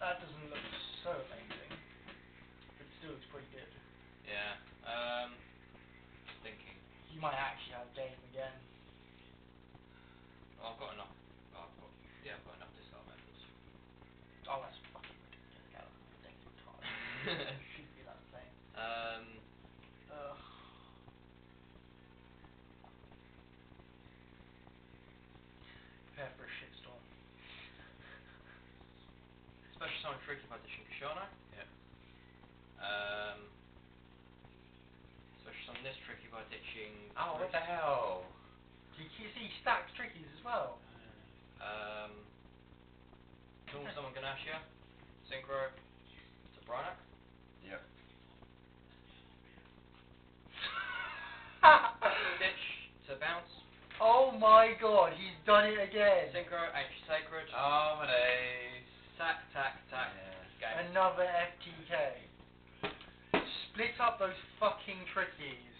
That doesn't look so amazing, but still looks pretty good. Yeah. Um. Thinking. You might actually have Dame again. Oh, I've got enough. Oh, I've got, yeah, I've got enough discard methods. Oh, that's fucking ridiculous. Yeah, that's ridiculous. Shouldn't be that thing. Um. Ugh. Pepper shit Special summon tricky by ditching Kushano. Yep. Um, special summon this tricky by ditching. Oh, what the hell? Do you see he stacks trickies as well? Um, normal summon Ganashia. Synchro to Brionac. Yep. Ditch to bounce. oh my god, he's done it again. Synchro, Ancient Sacred. Oh, Another FTK. Split up those fucking trickies.